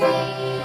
see.